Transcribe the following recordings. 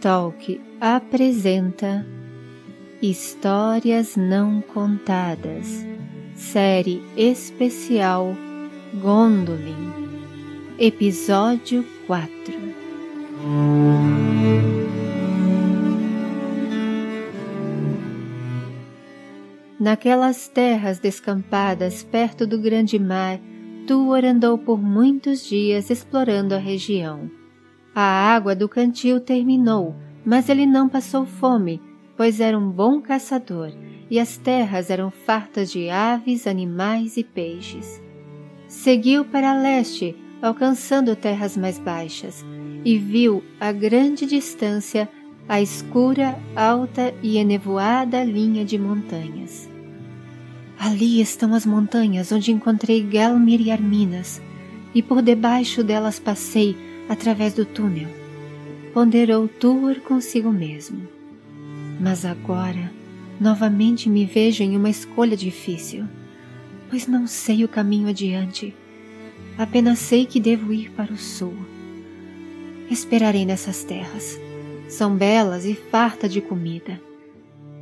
Talk apresenta Histórias Não Contadas, série especial Gondolin, episódio 4. Naquelas terras descampadas perto do grande mar, Tuor andou por muitos dias explorando a região a água do cantil terminou, mas ele não passou fome, pois era um bom caçador e as terras eram fartas de aves, animais e peixes. Seguiu para leste, alcançando terras mais baixas, e viu a grande distância a escura, alta e enevoada linha de montanhas. Ali estão as montanhas onde encontrei Gelmir e Arminas, e por debaixo delas passei através do túnel, ponderou Tuor consigo mesmo. Mas agora, novamente me vejo em uma escolha difícil, pois não sei o caminho adiante. Apenas sei que devo ir para o sul. Esperarei nessas terras. São belas e farta de comida.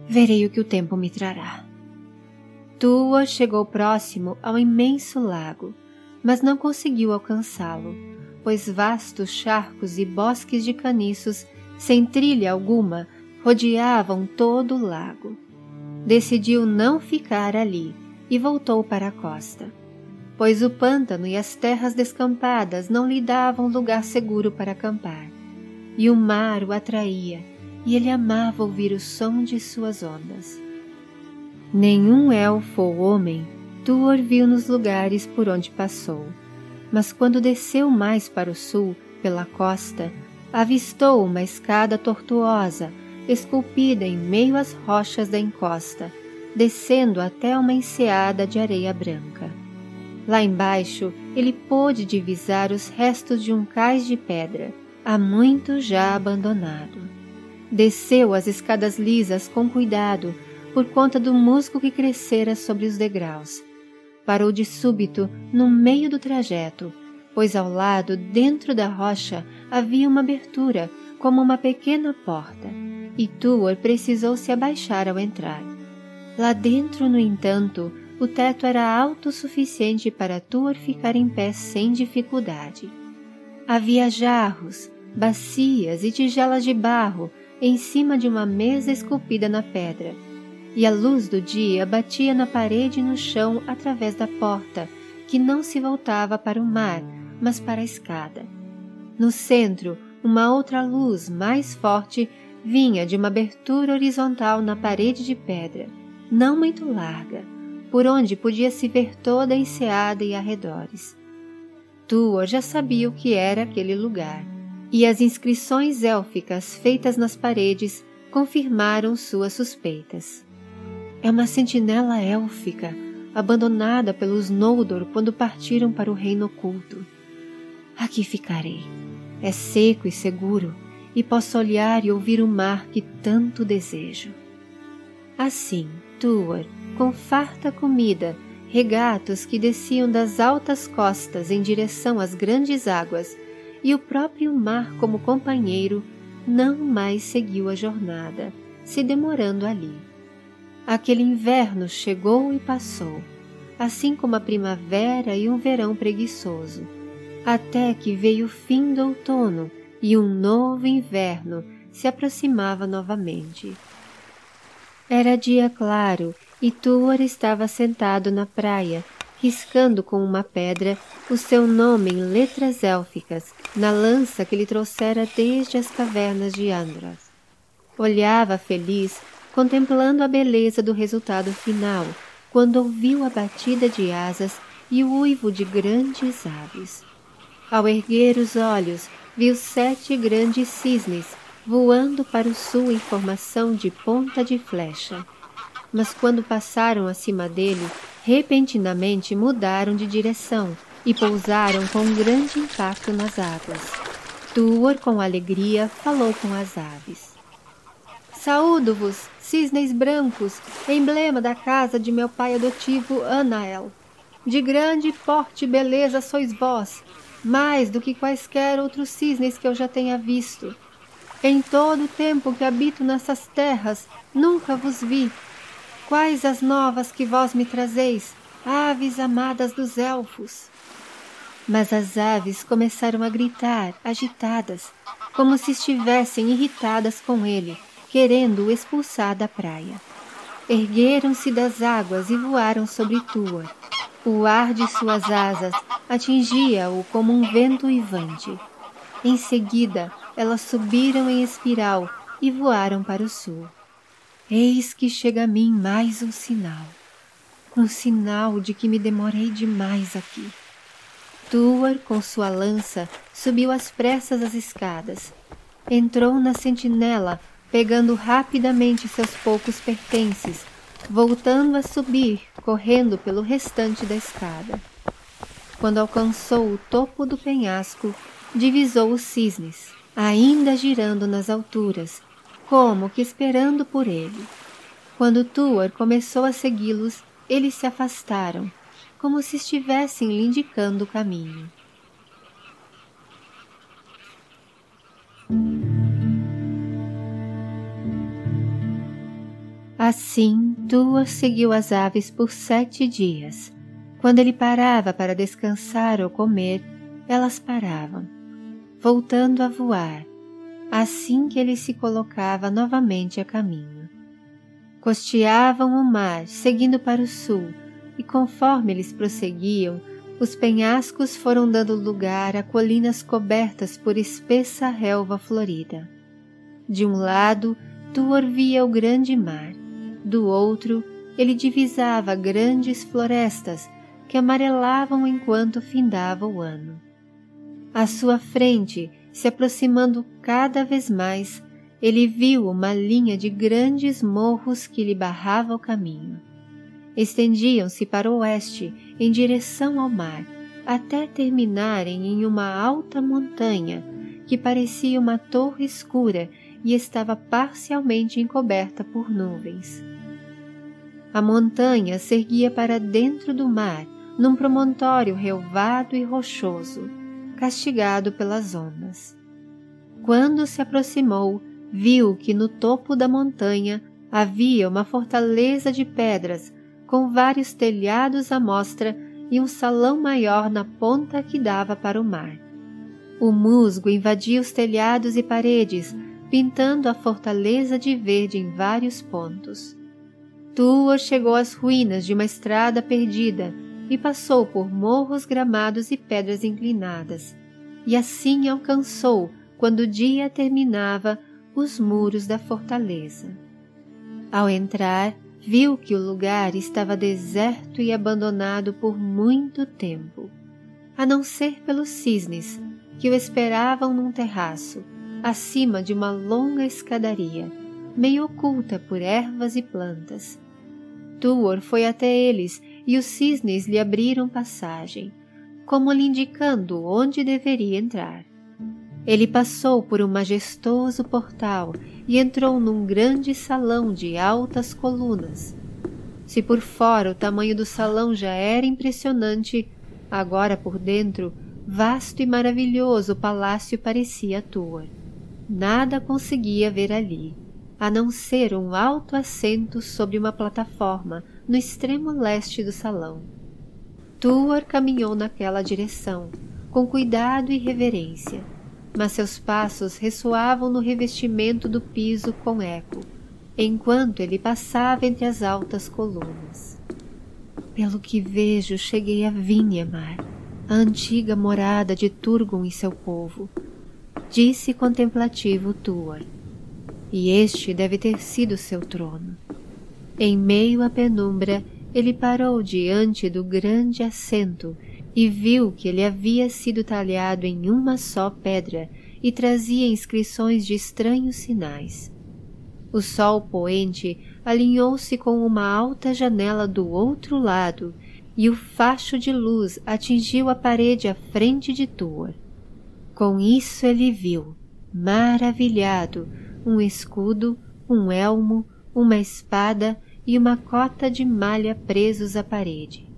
Verei o que o tempo me trará. Tua chegou próximo ao imenso lago, mas não conseguiu alcançá-lo pois vastos charcos e bosques de caniços, sem trilha alguma, rodeavam todo o lago. Decidiu não ficar ali e voltou para a costa, pois o pântano e as terras descampadas não lhe davam lugar seguro para acampar, e o mar o atraía, e ele amava ouvir o som de suas ondas. Nenhum elfo ou homem Tuor viu nos lugares por onde passou mas quando desceu mais para o sul, pela costa, avistou uma escada tortuosa, esculpida em meio às rochas da encosta, descendo até uma enseada de areia branca. Lá embaixo, ele pôde divisar os restos de um cais de pedra, há muito já abandonado. Desceu as escadas lisas com cuidado, por conta do musgo que crescera sobre os degraus, parou de súbito no meio do trajeto, pois ao lado, dentro da rocha, havia uma abertura, como uma pequena porta, e Tuor precisou se abaixar ao entrar. Lá dentro, no entanto, o teto era alto o suficiente para Tuor ficar em pé sem dificuldade. Havia jarros, bacias e tigelas de barro em cima de uma mesa esculpida na pedra, e a luz do dia batia na parede e no chão através da porta, que não se voltava para o mar, mas para a escada. No centro, uma outra luz mais forte vinha de uma abertura horizontal na parede de pedra, não muito larga, por onde podia se ver toda a enseada e arredores. Tuor já sabia o que era aquele lugar, e as inscrições élficas feitas nas paredes confirmaram suas suspeitas. É uma sentinela élfica, abandonada pelos Noldor quando partiram para o reino oculto. Aqui ficarei. É seco e seguro, e posso olhar e ouvir o mar que tanto desejo. Assim, Tuor, com farta comida, regatos que desciam das altas costas em direção às grandes águas, e o próprio mar como companheiro, não mais seguiu a jornada, se demorando ali. Aquele inverno chegou e passou, assim como a primavera e um verão preguiçoso, até que veio o fim do outono e um novo inverno se aproximava novamente. Era dia claro e Tuor estava sentado na praia, riscando com uma pedra o seu nome em letras élficas na lança que lhe trouxera desde as cavernas de Andros. Olhava feliz contemplando a beleza do resultado final, quando ouviu a batida de asas e o uivo de grandes aves. Ao erguer os olhos, viu sete grandes cisnes voando para o sul em formação de ponta de flecha. Mas quando passaram acima dele, repentinamente mudaram de direção e pousaram com grande impacto nas águas. Tuor, com alegria, falou com as aves. Saúdo-vos, cisnes brancos, emblema da casa de meu pai adotivo Anael. De grande porte e beleza sois vós, mais do que quaisquer outros cisnes que eu já tenha visto. Em todo o tempo que habito nessas terras, nunca vos vi. Quais as novas que vós me trazeis, aves amadas dos elfos? Mas as aves começaram a gritar, agitadas, como se estivessem irritadas com ele, querendo o expulsar da praia. Ergueram-se das águas e voaram sobre Tua. O ar de suas asas atingia-o como um vento uivante. Em seguida, elas subiram em espiral e voaram para o sul. Eis que chega a mim mais um sinal, um sinal de que me demorei demais aqui. Tuor, com sua lança, subiu às pressas as escadas. Entrou na sentinela, pegando rapidamente seus poucos pertences, voltando a subir, correndo pelo restante da escada. Quando alcançou o topo do penhasco, divisou os cisnes, ainda girando nas alturas, como que esperando por ele. Quando Tuor começou a segui-los, eles se afastaram, como se estivessem lhe indicando o caminho. Assim, Tuor seguiu as aves por sete dias. Quando ele parava para descansar ou comer, elas paravam voltando a voar, assim que ele se colocava novamente a caminho. Costeavam o mar, seguindo para o sul, e conforme eles prosseguiam, os penhascos foram dando lugar a colinas cobertas por espessa relva florida. De um lado, Tuor via o grande mar, do outro, ele divisava grandes florestas que amarelavam enquanto findava o ano. À sua frente, se aproximando cada vez mais, ele viu uma linha de grandes morros que lhe barrava o caminho. Estendiam-se para o oeste, em direção ao mar, até terminarem em uma alta montanha que parecia uma torre escura e estava parcialmente encoberta por nuvens. A montanha se erguia para dentro do mar, num promontório relvado e rochoso castigado pelas ondas. Quando se aproximou, viu que no topo da montanha havia uma fortaleza de pedras com vários telhados à mostra e um salão maior na ponta que dava para o mar. O musgo invadia os telhados e paredes, pintando a fortaleza de verde em vários pontos. Tuor chegou às ruínas de uma estrada perdida e passou por morros gramados e pedras inclinadas, e assim alcançou, quando o dia terminava, os muros da fortaleza. Ao entrar, viu que o lugar estava deserto e abandonado por muito tempo, a não ser pelos cisnes, que o esperavam num terraço, acima de uma longa escadaria, meio oculta por ervas e plantas. Tuor foi até eles e os cisnes lhe abriram passagem, como lhe indicando onde deveria entrar. Ele passou por um majestoso portal e entrou num grande salão de altas colunas. Se por fora o tamanho do salão já era impressionante, agora por dentro, vasto e maravilhoso o palácio parecia tua. Nada conseguia ver ali, a não ser um alto assento sobre uma plataforma no extremo leste do salão. Tuor caminhou naquela direção, com cuidado e reverência, mas seus passos ressoavam no revestimento do piso com eco, enquanto ele passava entre as altas colunas. Pelo que vejo, cheguei a Vinhamar, a antiga morada de Turgon e seu povo, disse contemplativo Tuor. E este deve ter sido seu trono. Em meio à penumbra, ele parou diante do grande assento e viu que ele havia sido talhado em uma só pedra e trazia inscrições de estranhos sinais. O sol poente alinhou-se com uma alta janela do outro lado e o facho de luz atingiu a parede à frente de Tuor. Com isso ele viu, maravilhado, um escudo, um elmo, uma espada e uma cota de malha presos à parede.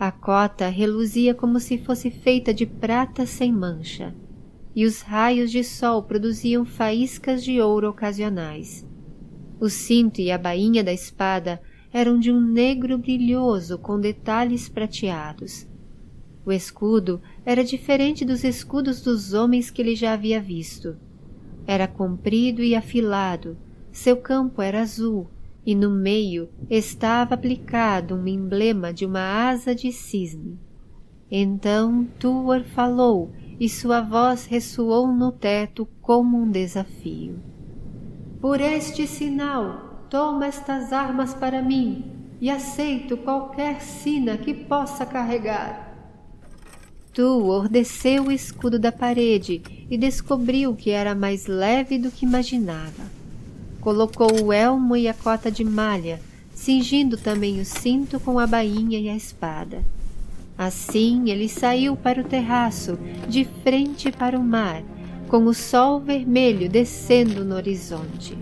A cota reluzia como se fosse feita de prata sem mancha. e os raios de sol produziam faíscas de ouro ocasionais. O cinto e a bainha da espada eram de um negro brilhoso com detalhes prateados. O escudo era diferente dos escudos dos homens que ele já havia visto. Era comprido e afilado, seu campo era azul, e no meio estava aplicado um emblema de uma asa de cisne. Então Tuor falou e sua voz ressoou no teto como um desafio. Por este sinal, toma estas armas para mim e aceito qualquer sina que possa carregar. Tuor desceu o escudo da parede e descobriu que era mais leve do que imaginava. Colocou o elmo e a cota de malha, cingindo também o cinto com a bainha e a espada. Assim ele saiu para o terraço, de frente para o mar, com o sol vermelho descendo no horizonte.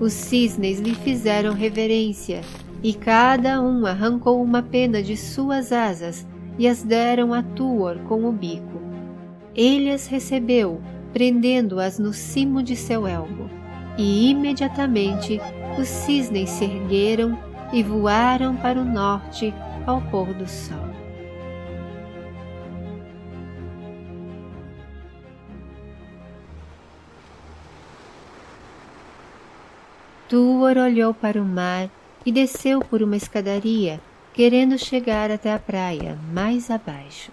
Os cisnes lhe fizeram reverência, e cada um arrancou uma pena de suas asas e as deram a Tuor com o bico. Ele as recebeu, prendendo-as no cimo de seu elmo, e imediatamente os cisnes se ergueram e voaram para o norte ao pôr do sol. Tuor olhou para o mar e desceu por uma escadaria, querendo chegar até a praia, mais abaixo.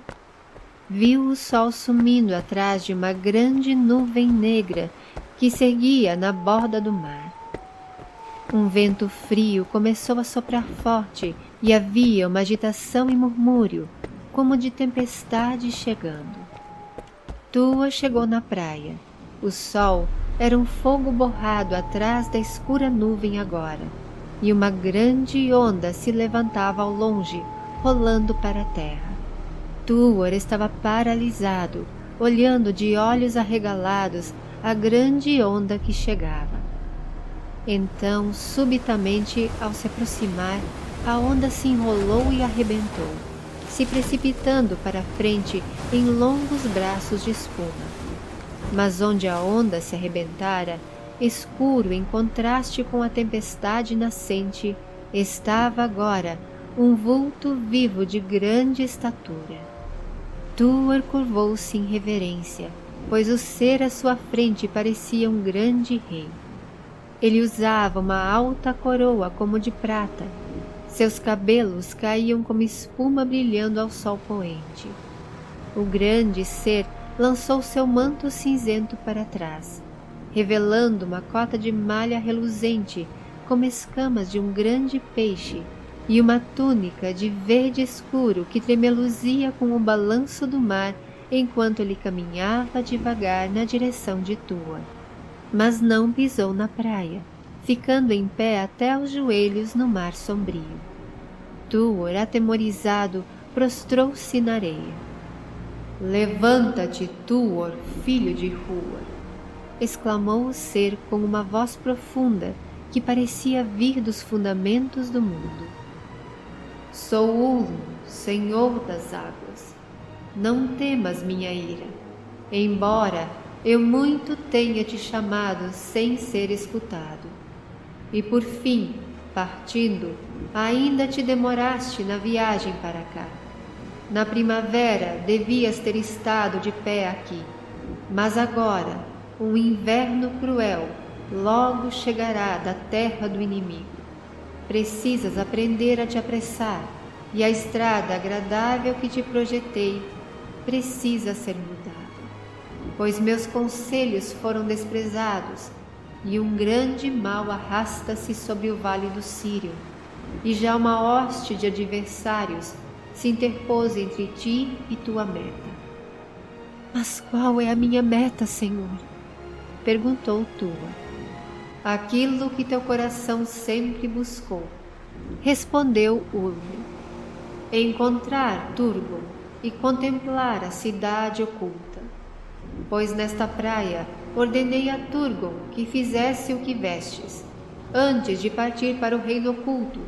Viu o sol sumindo atrás de uma grande nuvem negra que seguia na borda do mar. Um vento frio começou a soprar forte e havia uma agitação e murmúrio, como de tempestade chegando. Tua chegou na praia. O sol era um fogo borrado atrás da escura nuvem agora, e uma grande onda se levantava ao longe, rolando para a terra. Tuor estava paralisado, olhando de olhos arregalados a grande onda que chegava. Então, subitamente, ao se aproximar, a onda se enrolou e arrebentou, se precipitando para a frente em longos braços de espuma mas onde a onda se arrebentara, escuro em contraste com a tempestade nascente, estava agora um vulto vivo de grande estatura. Tuor curvou-se em reverência, pois o ser à sua frente parecia um grande rei. Ele usava uma alta coroa como de prata. Seus cabelos caíam como espuma brilhando ao sol poente. O grande ser lançou seu manto cinzento para trás, revelando uma cota de malha reluzente como escamas de um grande peixe e uma túnica de verde escuro que tremeluzia com o balanço do mar enquanto ele caminhava devagar na direção de Tua. Mas não pisou na praia, ficando em pé até os joelhos no mar sombrio. Tuor, atemorizado, prostrou-se na areia. Levanta-te, Tuor, filho de Rua! Exclamou o ser com uma voz profunda que parecia vir dos fundamentos do mundo. Sou Ulmo, senhor das águas. Não temas minha ira, embora eu muito tenha te chamado sem ser escutado. E por fim, partindo, ainda te demoraste na viagem para cá na primavera devias ter estado de pé aqui, mas agora um inverno cruel logo chegará da terra do inimigo. Precisas aprender a te apressar, e a estrada agradável que te projetei precisa ser mudada, pois meus conselhos foram desprezados e um grande mal arrasta-se sobre o vale do Sírio, e já uma hoste de adversários se interpôs entre ti e tua meta. Mas qual é a minha meta, Senhor? Perguntou Tua. Aquilo que teu coração sempre buscou, respondeu Urmo. Encontrar Turgon e contemplar a cidade oculta. Pois nesta praia ordenei a Turgon que fizesse o que vestes, antes de partir para o reino oculto,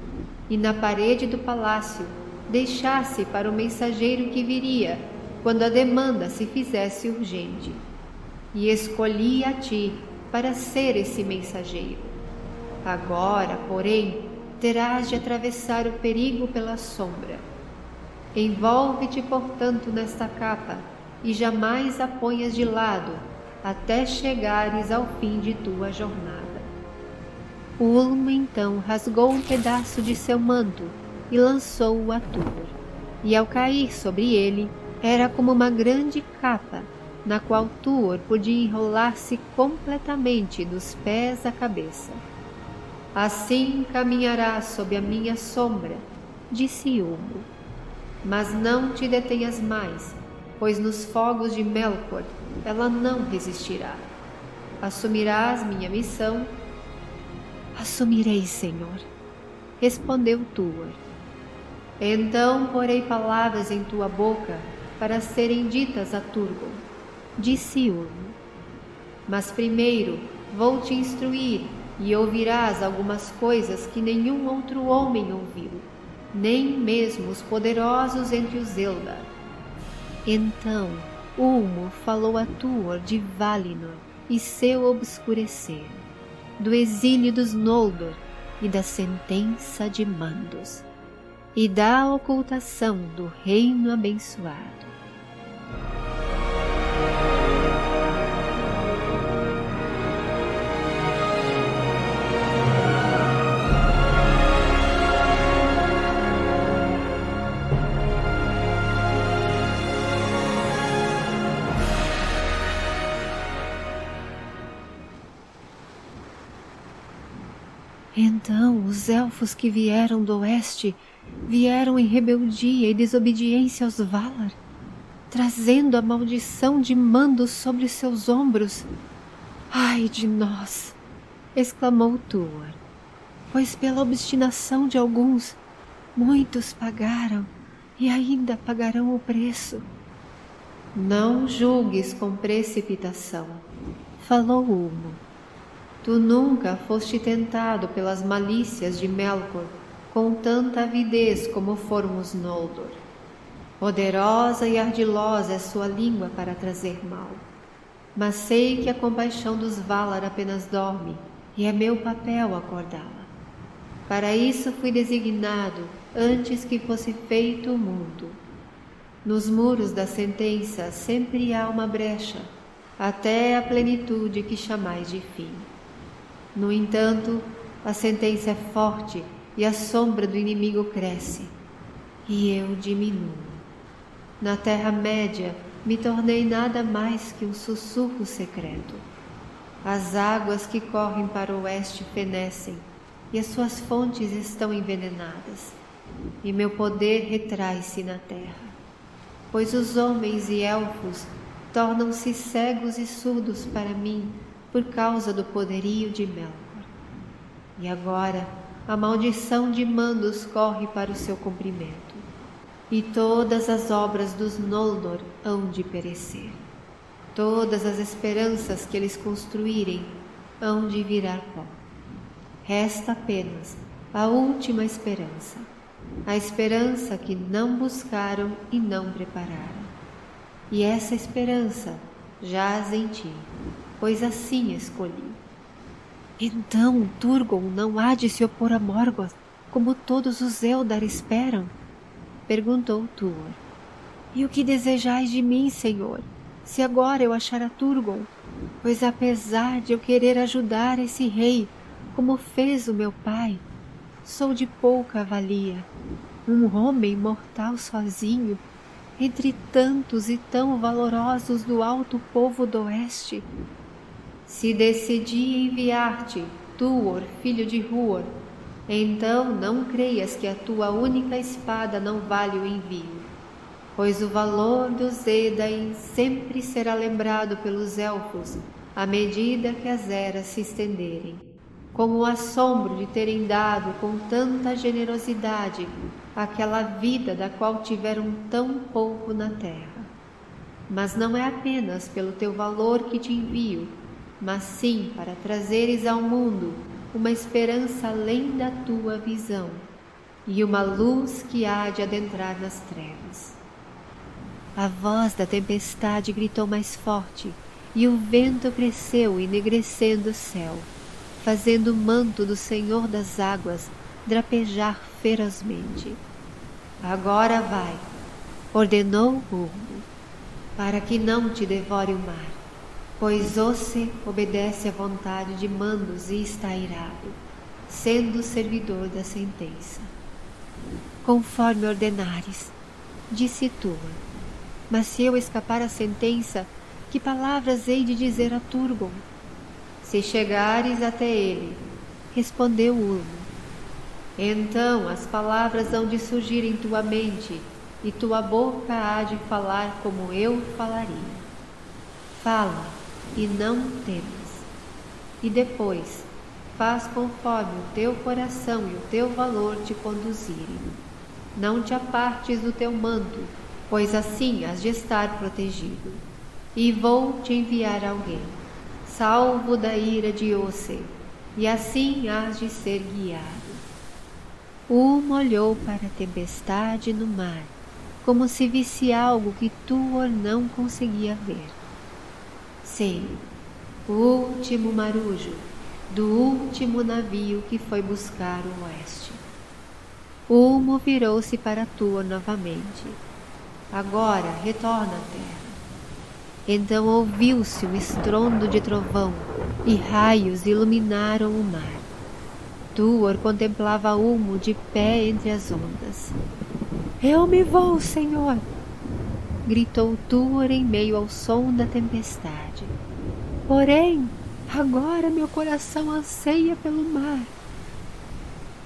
e na parede do palácio deixasse para o mensageiro que viria quando a demanda se fizesse urgente. E escolhi a ti para ser esse mensageiro. Agora, porém, terás de atravessar o perigo pela sombra. Envolve-te, portanto, nesta capa e jamais a ponhas de lado até chegares ao fim de tua jornada. Ulmo então rasgou um pedaço de seu manto e lançou-o a Tur, e ao cair sobre ele era como uma grande capa, na qual Tuor podia enrolar-se completamente dos pés à cabeça. Assim caminharás sob a minha sombra, disse Ulmo. Mas não te detenhas mais, pois nos fogos de Melkor ela não resistirá. Assumirás minha missão? Assumirei, Senhor, respondeu Tuor. Então porei palavras em tua boca para serem ditas a Turgon, disse Urmo. Mas primeiro vou te instruir e ouvirás algumas coisas que nenhum outro homem ouviu, nem mesmo os poderosos entre os Eldar. Então Ulmo falou a Tuor de Valinor e seu obscurecer, do exílio dos Noldor e da sentença de Mandos, e da ocultação do reino abençoado. Então os elfos que vieram do oeste vieram em rebeldia e desobediência aos Valar, trazendo a maldição de Mandos sobre seus ombros. Ai de nós! exclamou Tuor, pois pela obstinação de alguns, muitos pagaram e ainda pagarão o preço. Não julgues com precipitação, falou Ulmo Tu nunca foste tentado pelas malícias de Melkor com tanta avidez como foram os Noldor. Poderosa e ardilosa é sua língua para trazer mal. Mas sei que a compaixão dos Valar apenas dorme, e é meu papel acordá-la. Para isso fui designado antes que fosse feito o mundo. Nos muros da sentença sempre há uma brecha, até a plenitude que chamais de fim. No entanto, a sentença é forte e a sombra do inimigo cresce, e eu diminuo. Na Terra-média me tornei nada mais que um sussurro secreto. As águas que correm para o oeste fenecem, e as suas fontes estão envenenadas, e meu poder retrai-se na terra. Pois os homens e elfos tornam-se cegos e surdos para mim por causa do poderio de Melkor. E agora a maldição de Mandos corre para o seu cumprimento, e todas as obras dos Noldor hão de perecer. Todas as esperanças que eles construírem hão de virar pó. Resta apenas a última esperança, a esperança que não buscaram e não prepararam. E essa esperança jaz em ti, pois assim escolhi. Então Turgon não há de se opor a Morgoth, como todos os Eldar esperam? Perguntou Tuor. E o que desejais de mim, Senhor, se agora eu achar a Turgon? Pois apesar de eu querer ajudar esse rei, como fez o meu pai, sou de pouca valia, um homem mortal sozinho, entre tantos e tão valorosos do alto povo do oeste, se decidi enviar-te, Tuor, filho de Huor, então não creias que a tua única espada não vale o envio, pois o valor dos Edain sempre será lembrado pelos elfos à medida que as eras se estenderem, como o assombro de terem dado com tanta generosidade aquela vida da qual tiveram tão pouco na terra. Mas não é apenas pelo teu valor que te envio, mas sim para trazeres ao mundo uma esperança além da tua visão e uma luz que há de adentrar nas trevas. A voz da tempestade gritou mais forte, e o vento cresceu, enegrecendo o céu, fazendo o manto do Senhor das águas drapejar ferozmente. Agora vai, ordenou Urmo, para que não te devore o mar, pois Osse obedece à vontade de Mandos e está irado, sendo servidor da sentença. Conforme ordenares, disse Tua mas se eu escapar à sentença, que palavras hei de dizer a Turgon? Se chegares até ele, respondeu Urmo, então as palavras hão de surgir em tua mente, e tua boca há de falar como eu falaria. Fala, e não temas. E depois, faz conforme o teu coração e o teu valor te conduzirem. Não te apartes do teu manto, pois assim has de estar protegido. E vou te enviar alguém, salvo da ira de Ose, e assim has de ser guiado. Um olhou para a tempestade no mar, como se visse algo que Tuor não conseguia ver. Sim, o último marujo do último navio que foi buscar o oeste. Ulmo virou-se para Tuor novamente Agora retorna à terra. Então ouviu-se o estrondo de trovão e raios iluminaram o mar. Tuor contemplava Ulmo de pé entre as ondas. Eu me vou, Senhor! gritou Tuor em meio ao som da tempestade. Porém, agora meu coração anseia pelo mar.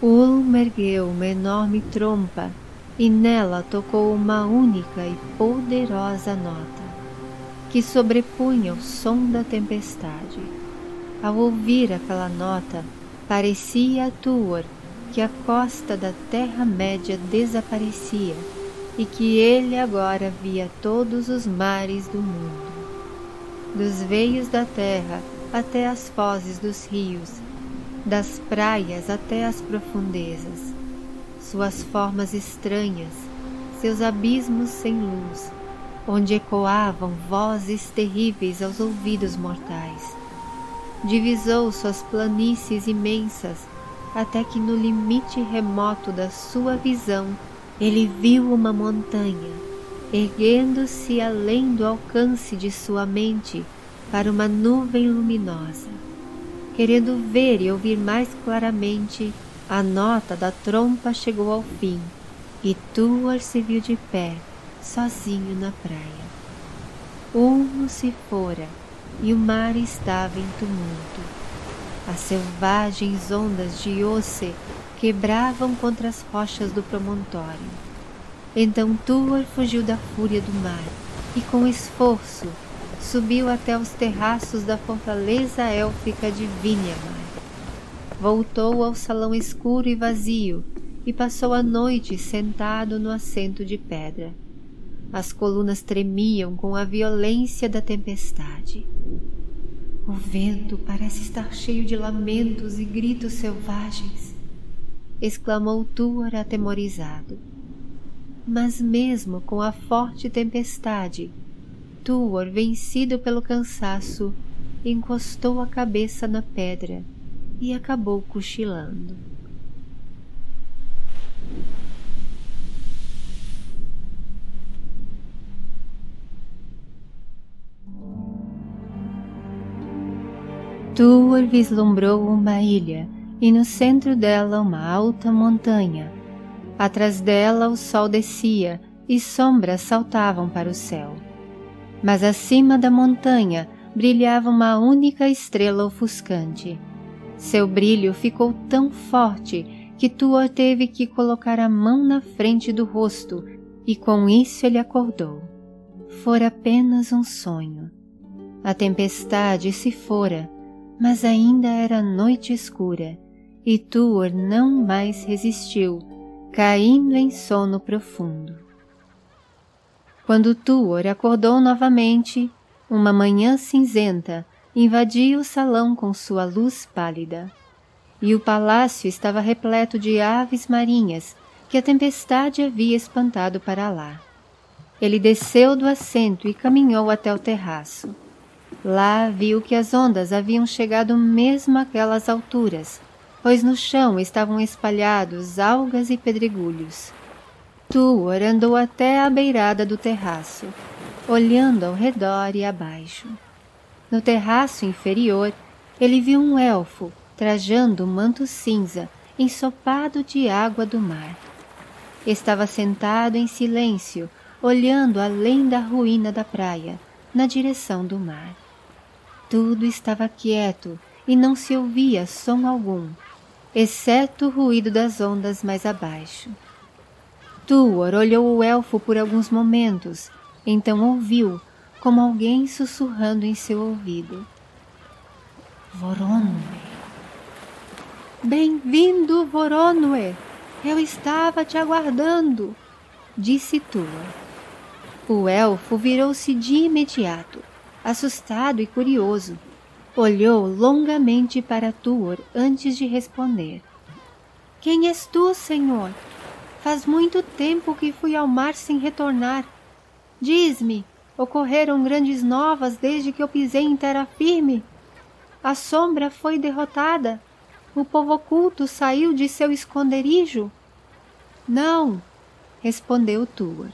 Ulmo ergueu uma enorme trompa e nela tocou uma única e poderosa nota, que sobrepunha o som da tempestade. Ao ouvir aquela nota, parecia a Tuor que a costa da Terra-média desaparecia e que ele agora via todos os mares do mundo, dos veios da terra até as fozes dos rios, das praias até as profundezas suas formas estranhas, seus abismos sem luz, onde ecoavam vozes terríveis aos ouvidos mortais. Divisou suas planícies imensas, até que no limite remoto da sua visão ele viu uma montanha, erguendo-se além do alcance de sua mente para uma nuvem luminosa. Querendo ver e ouvir mais claramente, a nota da trompa chegou ao fim e Tuor se viu de pé, sozinho na praia. Ulmo se fora e o mar estava em tumulto. As selvagens ondas de Osse quebravam contra as rochas do promontório. Então Tuor fugiu da fúria do mar e, com esforço, subiu até os terraços da fortaleza élfica de Vinhamar voltou ao salão escuro e vazio e passou a noite sentado no assento de pedra. As colunas tremiam com a violência da tempestade. O vento parece estar cheio de lamentos e gritos selvagens, exclamou Tuor atemorizado. Mas mesmo com a forte tempestade, Tuor, vencido pelo cansaço, encostou a cabeça na pedra e acabou cochilando. Tuor vislumbrou uma ilha e no centro dela uma alta montanha. Atrás dela o sol descia e sombras saltavam para o céu. Mas acima da montanha brilhava uma única estrela ofuscante seu brilho ficou tão forte que Tuor teve que colocar a mão na frente do rosto e com isso ele acordou. Fora apenas um sonho. A tempestade se fora, mas ainda era noite escura e Tuor não mais resistiu, caindo em sono profundo. Quando Tuor acordou novamente, uma manhã cinzenta invadia o salão com sua luz pálida. E o palácio estava repleto de aves marinhas que a tempestade havia espantado para lá. Ele desceu do assento e caminhou até o terraço. Lá viu que as ondas haviam chegado mesmo àquelas alturas, pois no chão estavam espalhados algas e pedregulhos. Tuor andou até a beirada do terraço, olhando ao redor e abaixo. No terraço inferior, ele viu um elfo trajando um manto cinza ensopado de água do mar. Estava sentado em silêncio, olhando além da ruína da praia, na direção do mar. Tudo estava quieto e não se ouvia som algum, exceto o ruído das ondas mais abaixo. Tuor olhou o elfo por alguns momentos, então ouviu como alguém sussurrando em seu ouvido. Voronue. Bem-vindo, Voronue! Eu estava te aguardando, disse Tuor. O elfo virou-se de imediato assustado e curioso. Olhou longamente para Tuor antes de responder. Quem és tu, senhor? Faz muito tempo que fui ao mar sem retornar. Diz-me, ocorreram grandes novas desde que eu pisei em terra firme? A sombra foi derrotada? O povo oculto saiu de seu esconderijo? Não, respondeu Tuor.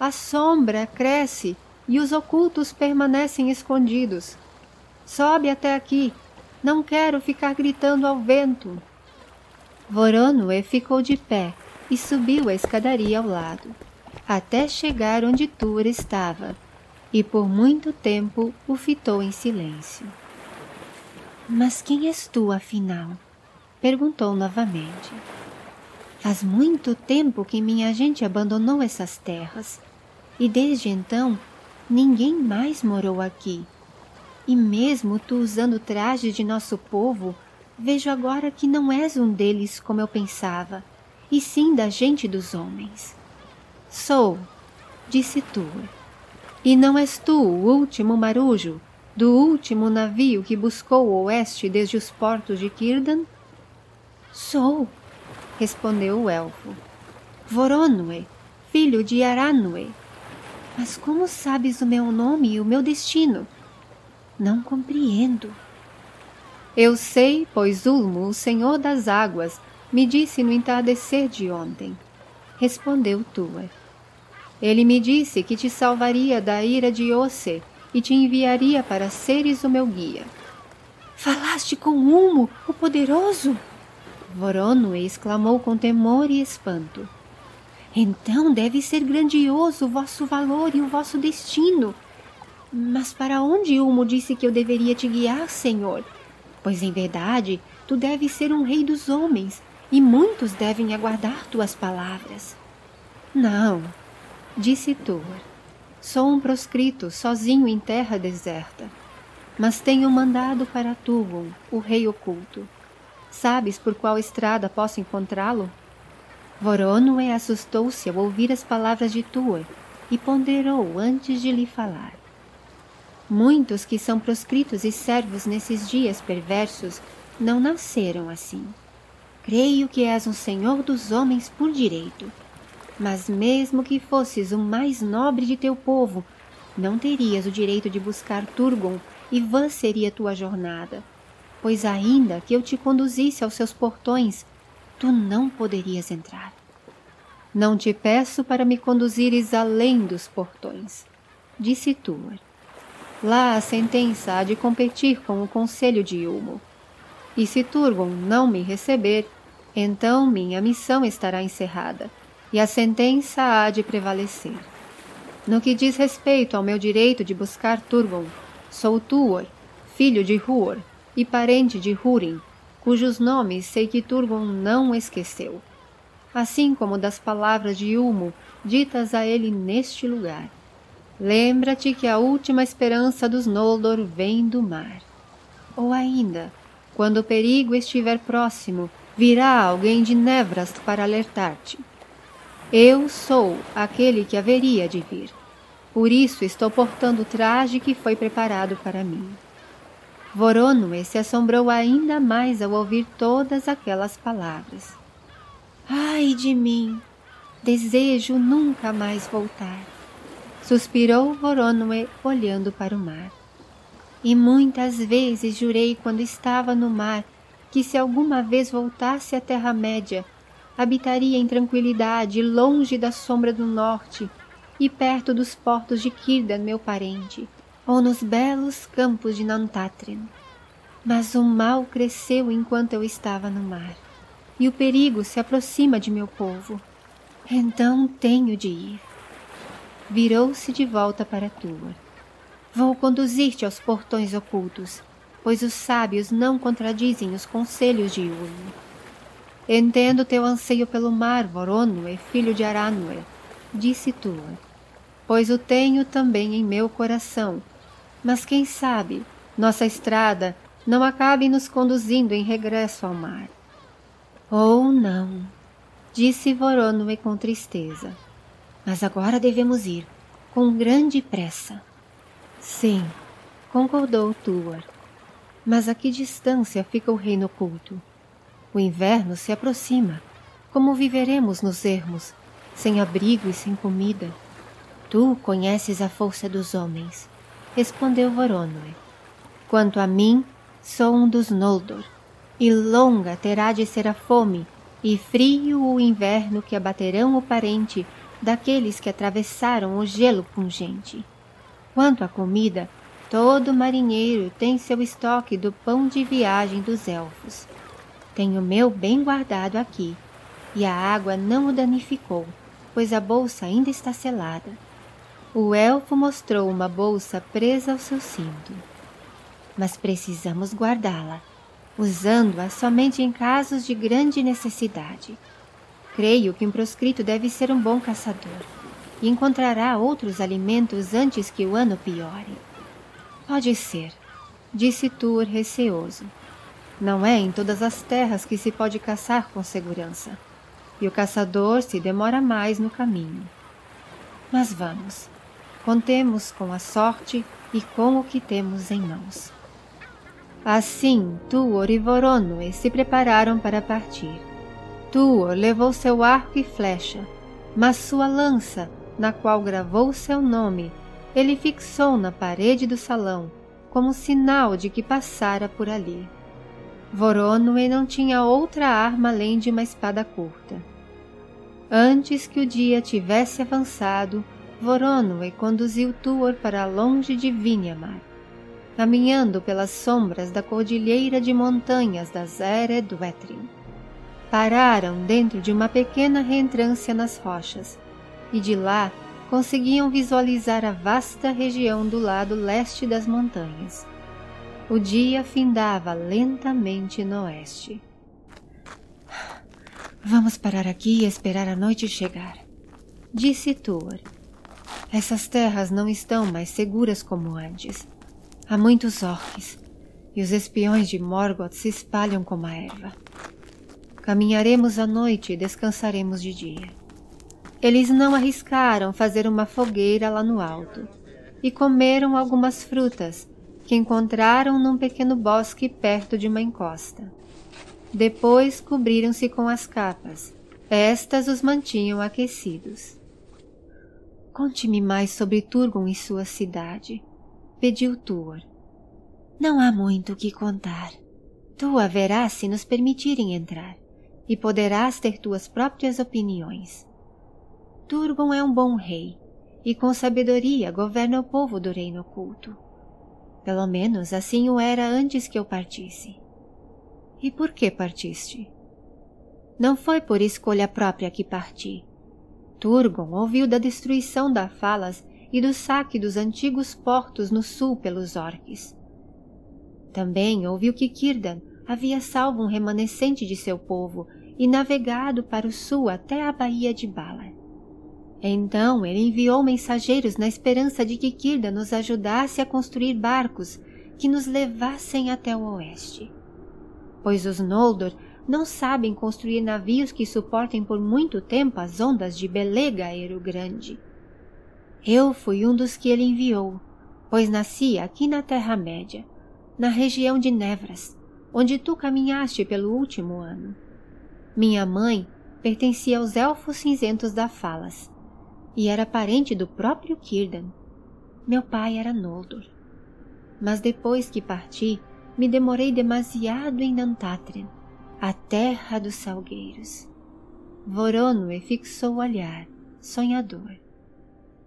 A sombra cresce e os ocultos permanecem escondidos. Sobe até aqui. Não quero ficar gritando ao vento. Voronue ficou de pé e subiu a escadaria ao lado, até chegar onde Tur estava, e por muito tempo o fitou em silêncio. Mas quem és tu, afinal? perguntou novamente. Faz muito tempo que minha gente abandonou essas terras, e desde então Ninguém mais morou aqui. E mesmo tu usando trajes de nosso povo, vejo agora que não és um deles como eu pensava, e sim da gente dos homens. Sou, disse tu. E não és tu o último marujo, do último navio que buscou o oeste desde os portos de Kirdan? Sou, respondeu o elfo. Voronue, filho de Aranue, mas como sabes o meu nome e o meu destino? Não compreendo. Eu sei, pois Ulmo, o senhor das águas, me disse no entardecer de ontem. Respondeu Tua. Ele me disse que te salvaria da ira de Osse e te enviaria para seres o meu guia. Falaste com Ulmo, o poderoso? Vorono exclamou com temor e espanto. Então deve ser grandioso o vosso valor e o vosso destino. Mas para onde Ulmo disse que eu deveria te guiar, Senhor? Pois em verdade tu deves ser um rei dos homens, e muitos devem aguardar tuas palavras. Não, disse Thor. Sou um proscrito, sozinho em terra deserta. Mas tenho mandado para Tuvon, o rei oculto. Sabes por qual estrada posso encontrá-lo? Voronue assustou-se ao ouvir as palavras de Tuor e ponderou antes de lhe falar. Muitos que são proscritos e servos nesses dias perversos não nasceram assim. Creio que és um senhor dos homens por direito. Mas mesmo que fosses o mais nobre de teu povo, não terias o direito de buscar Turgon e vã seria tua jornada. Pois ainda que eu te conduzisse aos seus portões, tu não poderias entrar. Não te peço para me conduzires além dos portões, disse Tuor. Lá a sentença há de competir com o conselho de Ulmo. E se Turgon não me receber, então minha missão estará encerrada, e a sentença há de prevalecer. No que diz respeito ao meu direito de buscar Turgon, sou Tuor, filho de Huor e parente de Húrin, cujos nomes sei que Turgon não esqueceu, assim como das palavras de Ulmo ditas a ele neste lugar. Lembra-te que a última esperança dos Noldor vem do mar. Ou ainda, quando o perigo estiver próximo, virá alguém de Nevrast para alertar-te. Eu sou aquele que haveria de vir. Por isso estou portando o traje que foi preparado para mim. Voronue se assombrou ainda mais ao ouvir todas aquelas palavras. Ai de mim! Desejo nunca mais voltar. Suspirou Voronoi olhando para o mar. E muitas vezes jurei quando estava no mar que se alguma vez voltasse à Terra-média, habitaria em tranquilidade, longe da sombra do norte e perto dos portos de Kirdan, meu parente, ou nos belos campos de Nantatren. Mas o mal cresceu enquanto eu estava no mar, e o perigo se aproxima de meu povo. Então tenho de ir. Virou-se de volta para Tuor. Vou conduzir-te aos portões ocultos, pois os sábios não contradizem os conselhos de Yuli. Entendo teu anseio pelo mar, Voronue, filho de Aranue, disse Tuor, pois o tenho também em meu coração. Mas quem sabe, nossa estrada não acabe nos conduzindo em regresso ao mar. Ou não, disse Voronue com tristeza. Mas agora devemos ir, com grande pressa. Sim, concordou Tuor. Mas a que distância fica o reino oculto? O inverno se aproxima. Como viveremos nos ermos, sem abrigo e sem comida? Tu conheces a força dos homens, respondeu Voronoi. Quanto a mim, sou um dos Noldor, e longa terá de ser a fome, e frio o inverno que abaterão o parente daqueles que atravessaram o gelo pungente. Quanto à comida, Todo marinheiro tem seu estoque do pão de viagem dos elfos. Tenho meu bem guardado aqui, e a água não o danificou, pois a bolsa ainda está selada. O elfo mostrou uma bolsa presa ao seu cinto. Mas precisamos guardá-la, usando-a somente em casos de grande necessidade. Creio que um proscrito deve ser um bom caçador e encontrará outros alimentos antes que o ano piore. Pode ser, disse Tur receoso. Não é em todas as terras que se pode caçar com segurança, e o caçador se demora mais no caminho. Mas vamos, contemos com a sorte e com o que temos em mãos. Assim, Tuor e Voronoe se prepararam para partir. Tuor levou seu arco e flecha, mas sua lança, na qual gravou seu nome, ele fixou na parede do salão, como sinal de que passara por ali. Voronoi não tinha outra arma além de uma espada curta. Antes que o dia tivesse avançado, Voronoi conduziu Tuor para longe de Vinyamar, caminhando pelas sombras da cordilheira de montanhas das Eredwetrin. Pararam dentro de uma pequena reentrância nas rochas, e de lá conseguiam visualizar a vasta região do lado leste das montanhas. O dia findava lentamente no oeste. Vamos parar aqui e esperar a noite chegar, disse Tuor. Essas terras não estão mais seguras como antes. Há muitos orques, e os espiões de Morgoth se espalham como a erva. Caminharemos à noite e descansaremos de dia. Eles não arriscaram fazer uma fogueira lá no alto e comeram algumas frutas que encontraram num pequeno bosque perto de uma encosta. Depois cobriram-se com as capas. Estas os mantinham aquecidos. Conte-me mais sobre Turgon e sua cidade, pediu Tuor. Não há muito o que contar. Tu a verás se nos permitirem entrar, e poderás ter tuas próprias opiniões. Turgon é um bom rei e com sabedoria governa o povo do reino oculto. Pelo menos assim o era antes que eu partisse. E por que partiste? Não foi por escolha própria que parti. Turgon ouviu da destruição da Falas e do saque dos antigos portos no sul pelos orques. Também ouviu que Círdan havia salvo um remanescente de seu povo e navegado para o sul até a baía de Balar. Então ele enviou mensageiros na esperança de que Kirda nos ajudasse a construir barcos que nos levassem até o oeste. Pois os Noldor não sabem construir navios que suportem por muito tempo as ondas de Belegaero Grande. Eu fui um dos que ele enviou, pois nasci aqui na Terra-média, na região de Nevras, onde tu caminhaste pelo último ano. Minha mãe pertencia aos Elfos Cinzentos da Falas, e era parente do próprio Círdan. Meu pai era Noldor. Mas depois que parti, me demorei demasiado em Nantathren, a terra dos salgueiros. Voronoi fixou o olhar, sonhador.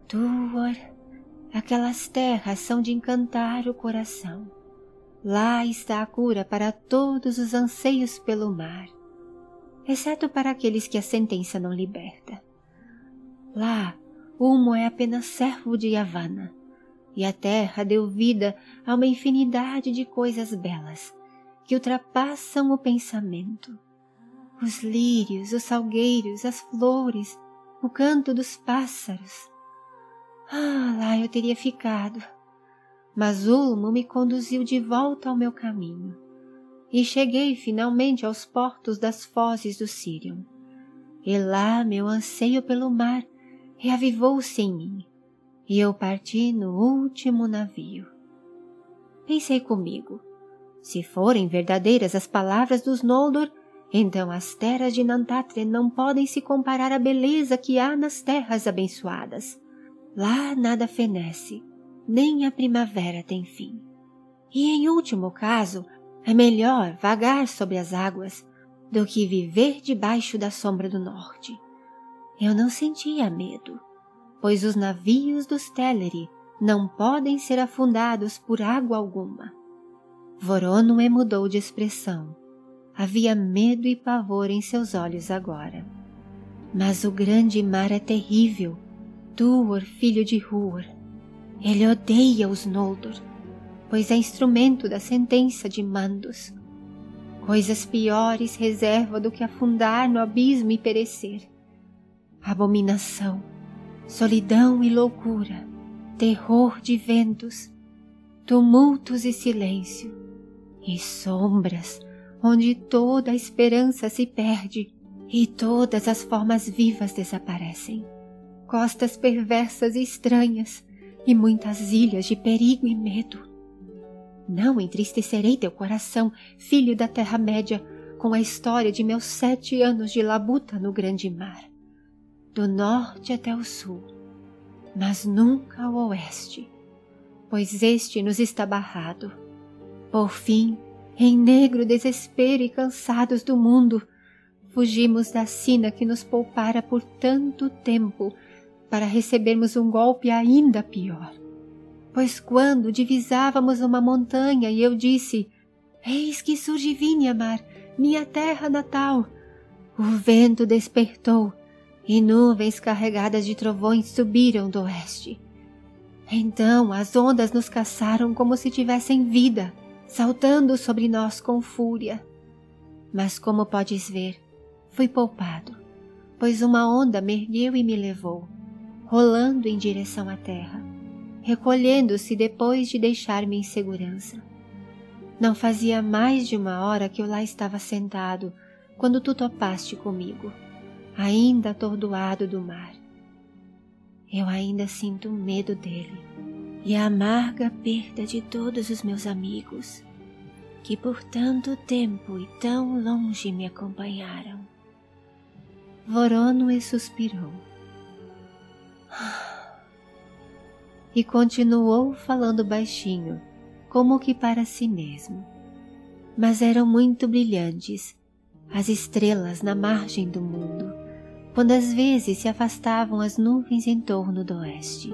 Tuor, aquelas terras são de encantar o coração. Lá está a cura para todos os anseios pelo mar, exceto para aqueles que a sentença não liberta. Lá, Ulmo é apenas servo de Yavanna, e a terra deu vida a uma infinidade de coisas belas que ultrapassam o pensamento. Os lírios, os salgueiros, as flores, o canto dos pássaros. Ah, lá eu teria ficado. Mas Ulmo me conduziu de volta ao meu caminho e cheguei finalmente aos portos das fozes do Sirion. E lá meu anseio pelo mar reavivou-se em mim e eu parti no último navio. Pensei comigo, se forem verdadeiras as palavras dos Noldor, então as terras de Nantathren não podem se comparar à beleza que há nas terras abençoadas. Lá nada fenece, nem a primavera tem fim. E em último caso, é melhor vagar sobre as águas do que viver debaixo da sombra do norte. Eu não sentia medo pois os navios dos Teleri não podem ser afundados por água alguma. Voronoi mudou de expressão. Havia medo e pavor em seus olhos agora. Mas o grande mar é terrível. Tuor, filho de Huor. Ele odeia os Noldor, pois é instrumento da sentença de Mandos. Coisas piores reserva do que afundar no abismo e perecer. Abominação solidão e loucura, terror de ventos, tumultos e silêncio, e sombras onde toda a esperança se perde e todas as formas vivas desaparecem, costas perversas e estranhas e muitas ilhas de perigo e medo. Não entristecerei teu coração, filho da Terra-média, com a história de meus sete anos de labuta no grande mar do norte até o sul, mas nunca ao oeste, pois este nos está barrado. Por fim, em negro desespero e cansados do mundo, fugimos da sina que nos poupara por tanto tempo para recebermos um golpe ainda pior. Pois quando divisávamos uma montanha e eu disse, Eis que surge Vinhamar, minha terra natal, o vento despertou e nuvens carregadas de trovões subiram do oeste. Então as ondas nos caçaram como se tivessem vida, saltando sobre nós com fúria. Mas como podes ver, fui poupado, pois uma onda me ergueu e me levou, rolando em direção à terra, recolhendo-se depois de deixar-me em segurança. Não fazia mais de uma hora que eu lá estava sentado, quando tu topaste comigo ainda atordoado do mar. Eu ainda sinto medo dele e a amarga perda de todos os meus amigos que por tanto tempo e tão longe me acompanharam. Voronoe suspirou e continuou falando baixinho, como que para si mesmo. Mas eram muito brilhantes as estrelas na margem do mundo, quando às vezes se afastavam as nuvens em torno do oeste.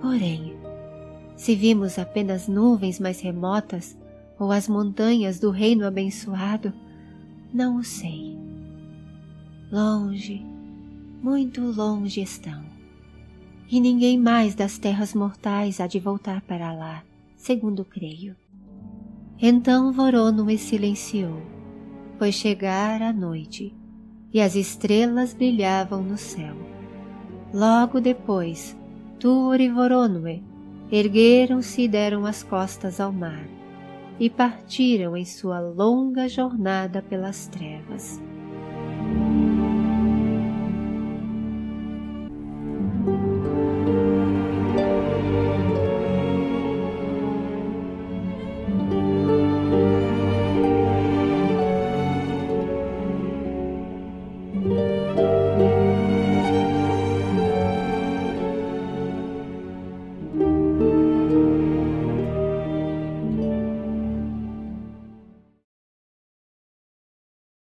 Porém, se vimos apenas nuvens mais remotas ou as montanhas do reino abençoado, não o sei. Longe, muito longe estão. E ninguém mais das terras mortais há de voltar para lá, segundo creio. Então Voronoe silenciou, pois chegara a noite e as estrelas brilhavam no céu. Logo depois, Tur e Voronoi ergueram-se e deram as costas ao mar e partiram em sua longa jornada pelas trevas.